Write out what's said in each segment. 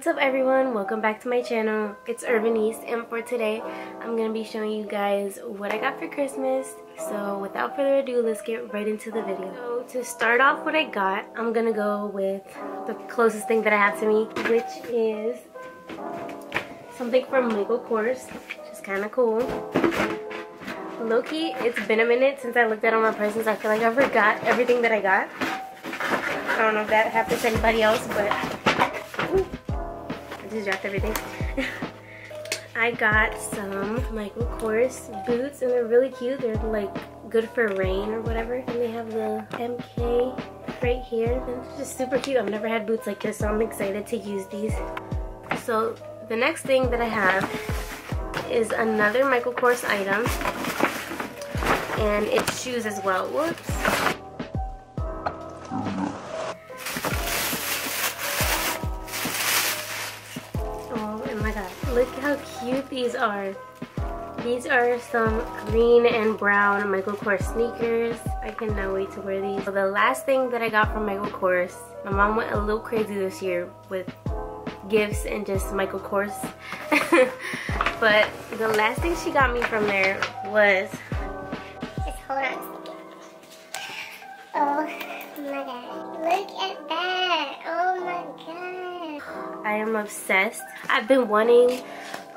What's up everyone? Welcome back to my channel. It's Irvanisse and for today I'm going to be showing you guys what I got for Christmas. So without further ado, let's get right into the video. So to start off what I got, I'm going to go with the closest thing that I have to me, which is something from Michael Kors, which is kind of cool. Loki, it's been a minute since I looked at all my presents. I feel like I forgot everything that I got. I don't know if that happens to anybody else, but I just everything. I got some Michael Kors boots and they're really cute. They're like good for rain or whatever. And they have the MK right here. They're just super cute. I've never had boots like this so I'm excited to use these. So the next thing that I have is another Michael Kors item and it's shoes as well. Whoops. Look how cute these are. These are some green and brown Michael Kors sneakers. I cannot wait to wear these. So the last thing that I got from Michael Kors, my mom went a little crazy this year with gifts and just Michael Kors. but the last thing she got me from there was Just Hold on Oh my god. Look at that. Oh my god. I am obsessed. I've been wanting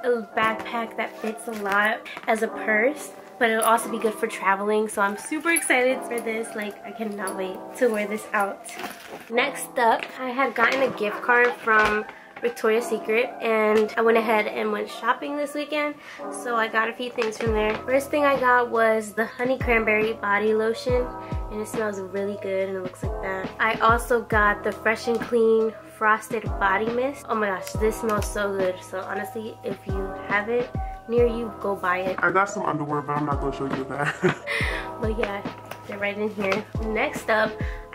a backpack that fits a lot as a purse but it'll also be good for traveling so I'm super excited for this like I cannot wait to wear this out next up I had gotten a gift card from Victoria's Secret and I went ahead and went shopping this weekend so I got a few things from there. First thing I got was the honey cranberry body lotion and it smells really good and it looks like that. I also got the fresh and clean frosted body mist. Oh my gosh this smells so good so honestly if you have it near you go buy it. I got some underwear but I'm not going to show you that. but yeah they're right in here. Next up,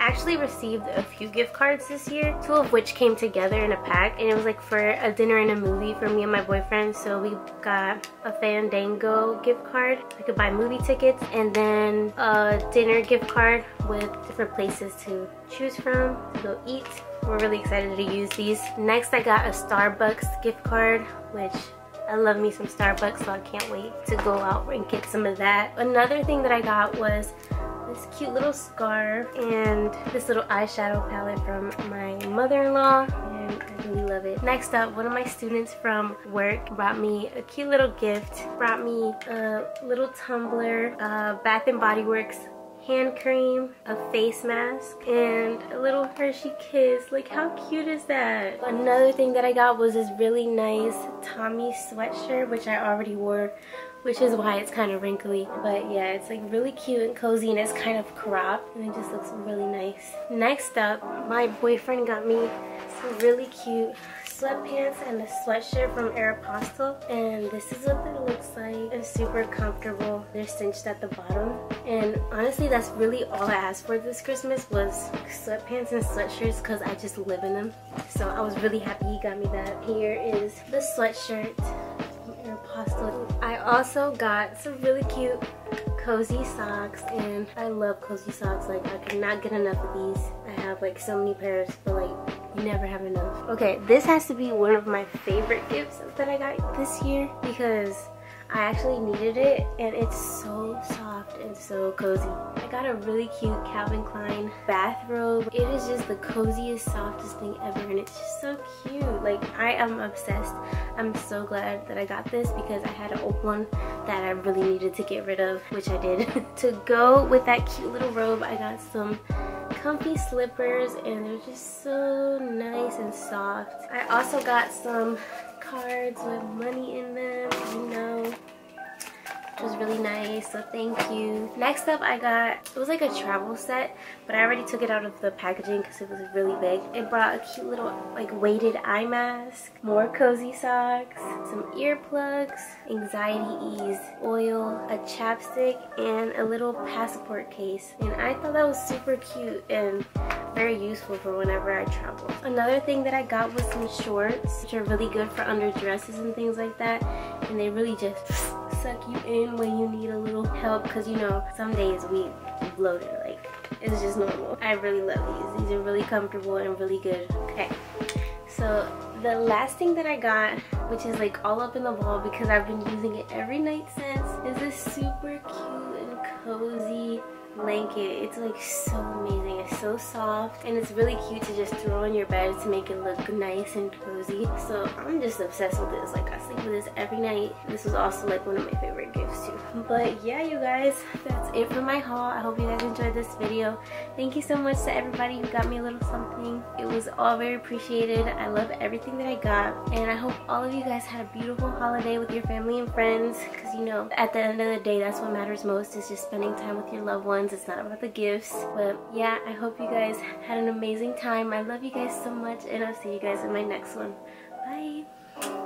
actually received a few gift cards this year, two of which came together in a pack, and it was like for a dinner and a movie for me and my boyfriend. So we got a Fandango gift card. I could buy movie tickets, and then a dinner gift card with different places to choose from to go eat. We're really excited to use these. Next, I got a Starbucks gift card, which I love me some Starbucks, so I can't wait to go out and get some of that. Another thing that I got was this cute little scarf and this little eyeshadow palette from my mother-in-law and I really love it. Next up, one of my students from work brought me a cute little gift. Brought me a little tumbler, uh, Bath & Body Works hand cream, a face mask, and a little Hershey Kiss. Like, how cute is that? Another thing that I got was this really nice Tommy sweatshirt, which I already wore which is why it's kind of wrinkly. But yeah, it's like really cute and cozy and it's kind of cropped and it just looks really nice. Next up, my boyfriend got me really cute sweatpants and a sweatshirt from Aeropostale and this is what it looks like. It's super comfortable. They're cinched at the bottom and honestly that's really all I asked for this Christmas was sweatpants and sweatshirts because I just live in them. So I was really happy he got me that. Here is the sweatshirt from Aeropostale. I also got some really cute cozy socks and I love cozy socks like I could not get enough of these I have like so many pairs but like never have enough okay this has to be one of my favorite gifts that I got this year because I actually needed it and it's so soft and so cozy. I got a really cute Calvin Klein bathrobe. It is just the coziest, softest thing ever and it's just so cute. Like I am obsessed. I'm so glad that I got this because I had an old one that I really needed to get rid of, which I did. to go with that cute little robe, I got some comfy slippers and they're just so nice and soft. I also got some cards with money in them, you know it was really nice so thank you next up i got it was like a travel set but i already took it out of the packaging because it was really big it brought a cute little like weighted eye mask more cozy socks some earplugs anxiety ease oil a chapstick and a little passport case. And i thought that was super cute and very useful for whenever I travel. Another thing that I got was some shorts, which are really good for under dresses and things like that. And they really just suck you in when you need a little help because you know some days we bloated like it's just normal. I really love these. These are really comfortable and really good. Okay so the last thing that I got, which is like all up in the wall because I've been using it every night since, is this super cute and cozy blanket. It's like so amazing. It's so soft and it's really cute to just throw on your bed to make it look nice and cozy. So I'm just obsessed with this. Like I sleep with this every night. This was also like one of my favorite gifts too. But yeah, you guys, that's it for my haul. I hope you guys enjoyed this video. Thank you so much to everybody who got me a little something. It was all very appreciated. I love everything that I got. And I hope all of you guys had a beautiful holiday with your family and friends. Because you know, at the end of the day, that's what matters most is just spending time with your loved ones ones. It's not about the gifts. But yeah, I hope you guys had an amazing time. I love you guys so much and I'll see you guys in my next one. Bye.